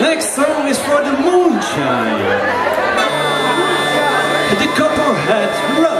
Next song is for the moonshine. The Copperhead Road.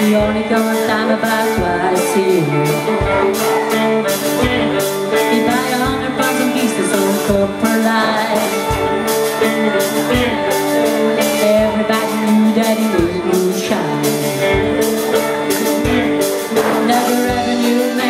You only on time about twice a year. You buy a hundred pounds of pieces on copper line. Everybody knew that he was moonshine. Never ever knew a man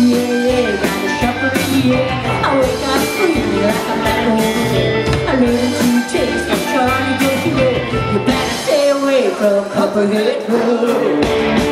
Yeah, got a. I wake up free like I'm. I learn to taste from Charlie Goki Road. You better stay away from Copperhead Road.